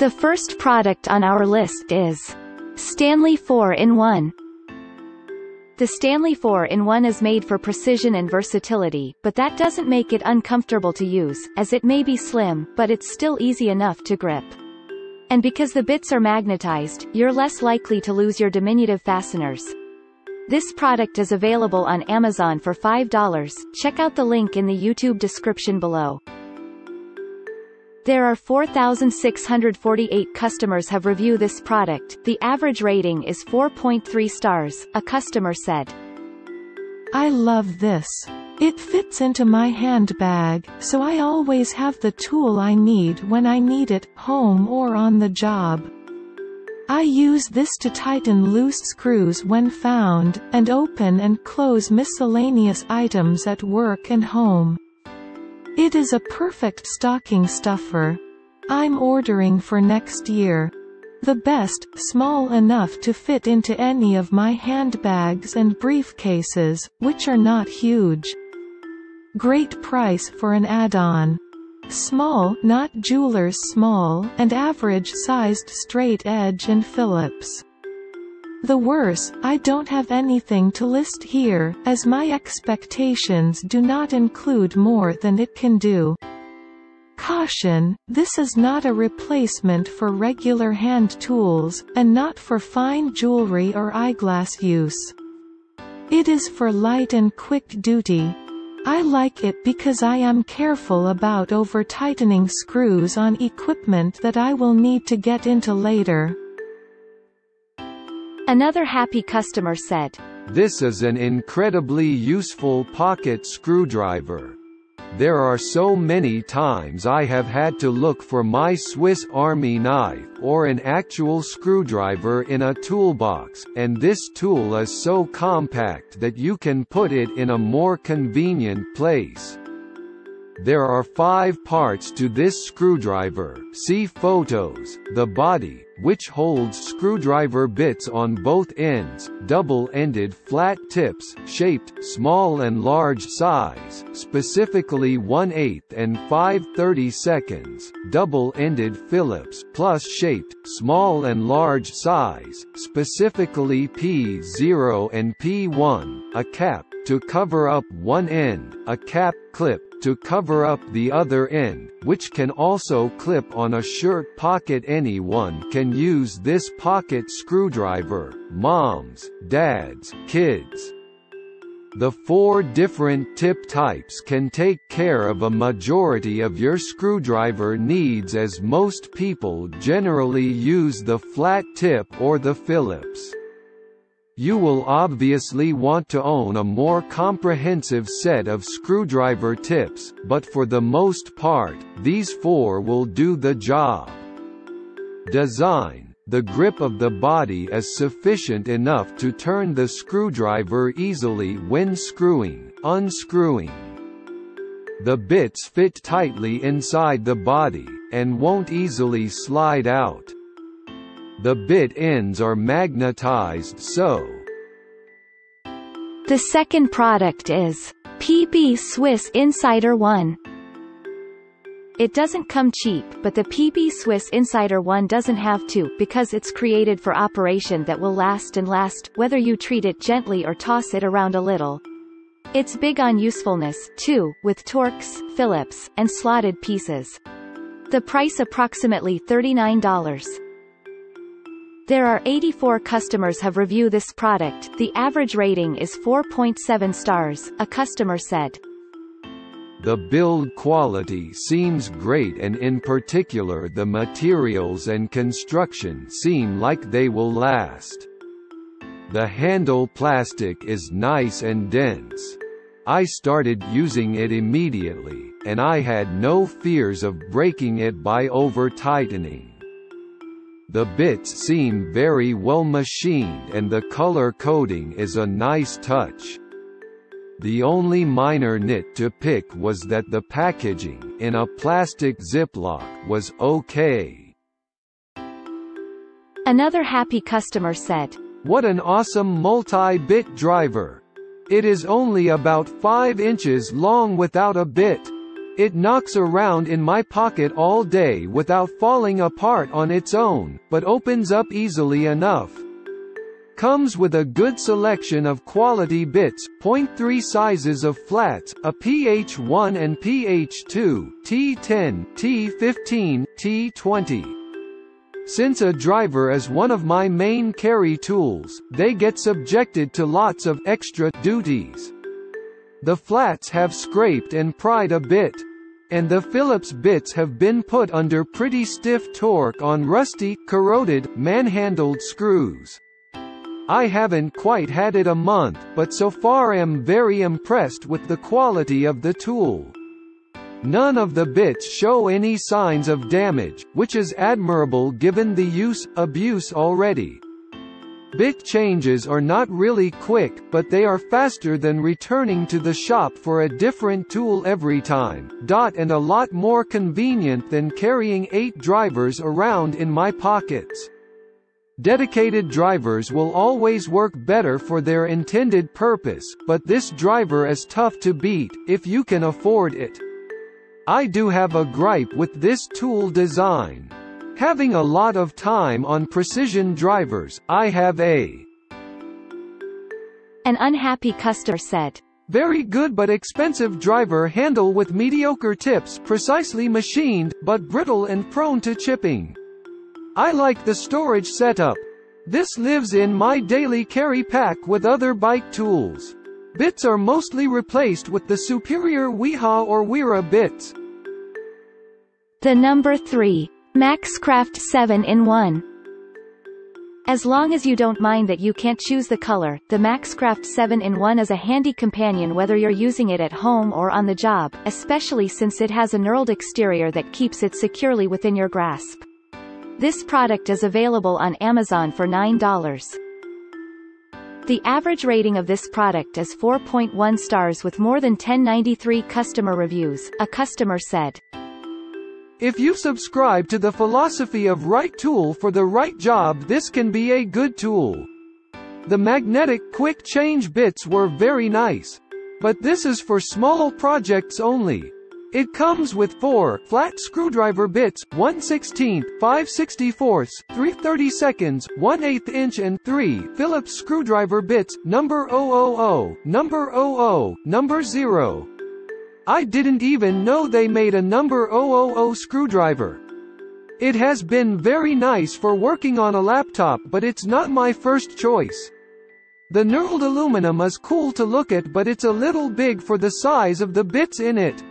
The first product on our list is Stanley 4-in-1. The Stanley 4-in-1 is made for precision and versatility, but that doesn't make it uncomfortable to use, as it may be slim, but it's still easy enough to grip. And because the bits are magnetized, you're less likely to lose your diminutive fasteners. This product is available on Amazon for $5, check out the link in the YouTube description below. There are 4,648 customers have review this product, the average rating is 4.3 stars, a customer said. I love this. It fits into my handbag, so I always have the tool I need when I need it, home or on the job. I use this to tighten loose screws when found, and open and close miscellaneous items at work and home. It is a perfect stocking stuffer. I'm ordering for next year. The best, small enough to fit into any of my handbags and briefcases, which are not huge. Great price for an add-on. Small, not jeweler's small, and average-sized straight edge and Phillips. The worse, I don't have anything to list here, as my expectations do not include more than it can do. Caution, this is not a replacement for regular hand tools, and not for fine jewelry or eyeglass use. It is for light and quick duty. I like it because I am careful about over-tightening screws on equipment that I will need to get into later. Another happy customer said. This is an incredibly useful pocket screwdriver. There are so many times I have had to look for my Swiss Army knife or an actual screwdriver in a toolbox, and this tool is so compact that you can put it in a more convenient place. There are five parts to this screwdriver. See photos, the body, which holds screwdriver bits on both ends, double-ended flat tips, shaped, small and large size, specifically 1 8 and 5 30 seconds, double-ended Phillips, plus shaped, small and large size, specifically P0 and P1, a cap, to cover up one end, a cap clip, to cover up the other end, which can also clip on a shirt pocket anyone can use this pocket screwdriver, moms, dads, kids. The four different tip types can take care of a majority of your screwdriver needs as most people generally use the flat tip or the Phillips. You will obviously want to own a more comprehensive set of screwdriver tips, but for the most part, these four will do the job. Design The grip of the body is sufficient enough to turn the screwdriver easily when screwing, unscrewing. The bits fit tightly inside the body, and won't easily slide out. The bit ends are magnetized so. The second product is PB Swiss Insider 1. It doesn't come cheap, but the PB Swiss Insider 1 doesn't have to, because it's created for operation that will last and last, whether you treat it gently or toss it around a little. It's big on usefulness, too, with Torx, Phillips, and slotted pieces. The price approximately $39. There are 84 customers have reviewed this product, the average rating is 4.7 stars, a customer said. The build quality seems great and in particular the materials and construction seem like they will last. The handle plastic is nice and dense. I started using it immediately, and I had no fears of breaking it by over-tightening. The bits seem very well machined and the color coding is a nice touch. The only minor nit to pick was that the packaging, in a plastic Ziploc, was okay. Another happy customer said, What an awesome multi-bit driver! It is only about 5 inches long without a bit. It knocks around in my pocket all day without falling apart on its own, but opens up easily enough. Comes with a good selection of quality bits, 0.3 sizes of flats, a PH1 and PH2, T10, T15, T20. Since a driver is one of my main carry tools, they get subjected to lots of extra duties. The flats have scraped and pried a bit. And the Phillips bits have been put under pretty stiff torque on rusty, corroded, manhandled screws. I haven't quite had it a month, but so far am very impressed with the quality of the tool. None of the bits show any signs of damage, which is admirable given the use, abuse already. Bit changes are not really quick, but they are faster than returning to the shop for a different tool every time, dot and a lot more convenient than carrying eight drivers around in my pockets. Dedicated drivers will always work better for their intended purpose, but this driver is tough to beat, if you can afford it. I do have a gripe with this tool design. Having a lot of time on precision drivers, I have a An unhappy customer said. very good but expensive driver handle with mediocre tips precisely machined, but brittle and prone to chipping. I like the storage setup. This lives in my daily carry pack with other bike tools. Bits are mostly replaced with the superior Wiha or Wera bits. The number 3. Maxcraft 7-in-1. As long as you don't mind that you can't choose the color, the Maxcraft 7-in-1 is a handy companion whether you're using it at home or on the job, especially since it has a knurled exterior that keeps it securely within your grasp. This product is available on Amazon for $9. The average rating of this product is 4.1 stars with more than 1093 customer reviews, a customer said. If you subscribe to the philosophy of right tool for the right job this can be a good tool. The magnetic quick change bits were very nice. But this is for small projects only. It comes with 4 flat screwdriver bits, 1 16th, 5 64ths, 3 32nds, 1 8 inch and 3 Phillips screwdriver bits, number 000, number 00, number 0. I didn't even know they made a number 000 screwdriver. It has been very nice for working on a laptop but it's not my first choice. The knurled aluminum is cool to look at but it's a little big for the size of the bits in it.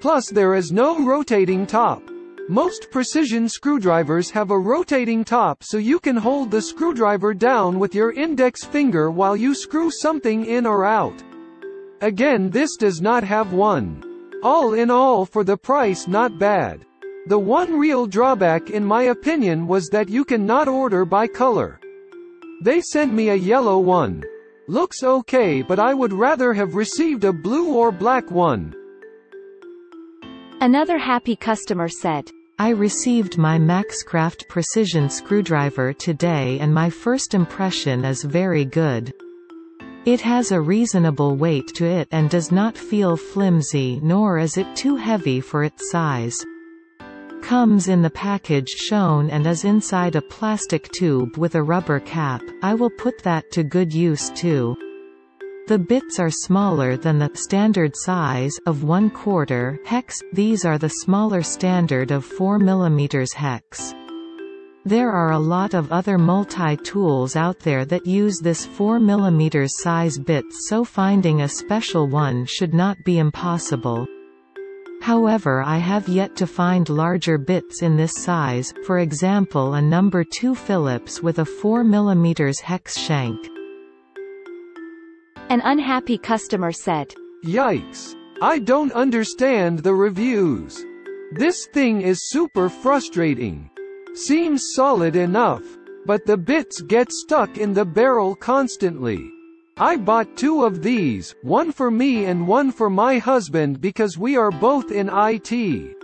Plus there is no rotating top. Most precision screwdrivers have a rotating top so you can hold the screwdriver down with your index finger while you screw something in or out. Again this does not have one. All in all for the price not bad. The one real drawback in my opinion was that you can not order by color. They sent me a yellow one. Looks okay but I would rather have received a blue or black one. Another happy customer said. I received my Maxcraft precision screwdriver today and my first impression is very good. It has a reasonable weight to it and does not feel flimsy nor is it too heavy for its size. Comes in the package shown and is inside a plastic tube with a rubber cap, I will put that to good use too. The bits are smaller than the standard size of 1 quarter hex, these are the smaller standard of 4 mm hex. There are a lot of other multi-tools out there that use this 4 mm size bit so finding a special one should not be impossible. However I have yet to find larger bits in this size, for example a number 2 Phillips with a 4 mm hex shank. An unhappy customer said. Yikes. I don't understand the reviews. This thing is super frustrating. Seems solid enough. But the bits get stuck in the barrel constantly. I bought two of these, one for me and one for my husband because we are both in IT.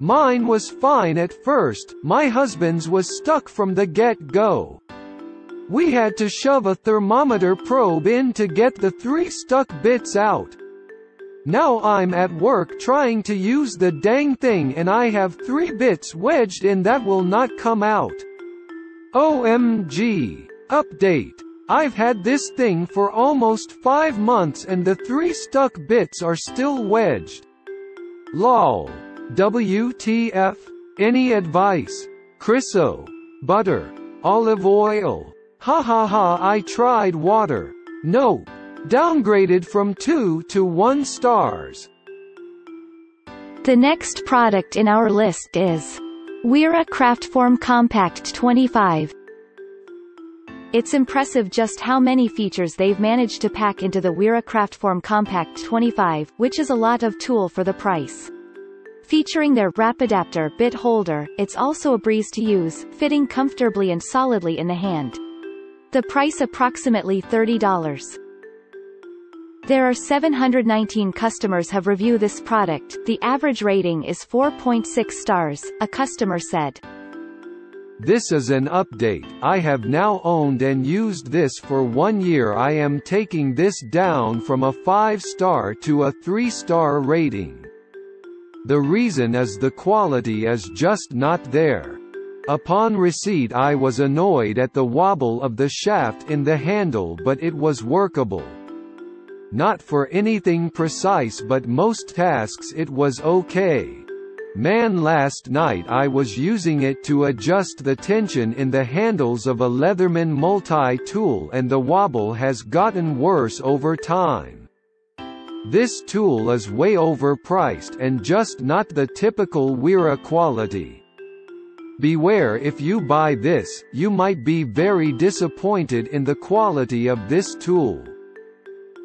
Mine was fine at first, my husband's was stuck from the get-go. We had to shove a thermometer probe in to get the three stuck bits out. Now I'm at work trying to use the dang thing and I have three bits wedged in that will not come out. OMG. Update. I've had this thing for almost five months and the three stuck bits are still wedged. LOL. WTF? Any advice? Crisco. Butter. Olive oil. Ha ha ha I tried water. Nope. Downgraded from 2 to 1 stars. The next product in our list is Wera Kraftform Kompakt 25. It's impressive just how many features they've managed to pack into the Wera Kraftform Kompakt 25, which is a lot of tool for the price. Featuring their Rapidaptor bit holder, it's also a breeze to use, fitting comfortably and solidly in the hand. The price approximately $30. There are 719 customers have review this product, the average rating is 4.6 stars, a customer said. This is an update, I have now owned and used this for one year I am taking this down from a 5-star to a 3-star rating. The reason is the quality is just not there. Upon receipt I was annoyed at the wobble of the shaft in the handle but it was workable. Not for anything precise but most tasks it was okay. Man last night I was using it to adjust the tension in the handles of a Leatherman multi-tool and the wobble has gotten worse over time. This tool is way overpriced and just not the typical Wera quality. Beware if you buy this, you might be very disappointed in the quality of this tool.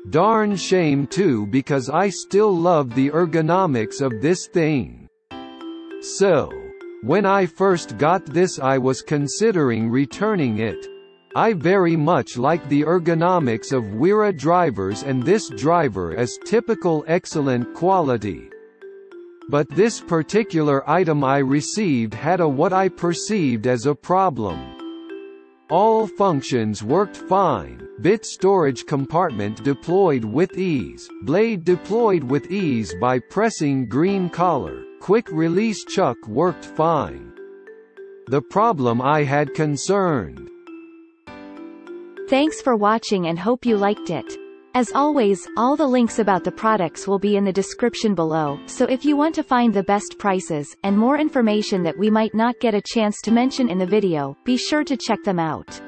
Darn shame too because I still love the ergonomics of this thing. So, when I first got this I was considering returning it. I very much like the ergonomics of Wera drivers and this driver is typical excellent quality. But this particular item I received had a what I perceived as a problem. All functions worked fine, bit storage compartment deployed with ease, blade deployed with ease by pressing green collar, quick release chuck worked fine. The problem I had concerned. Thanks for watching and hope you liked it. As always, all the links about the products will be in the description below, so if you want to find the best prices, and more information that we might not get a chance to mention in the video, be sure to check them out.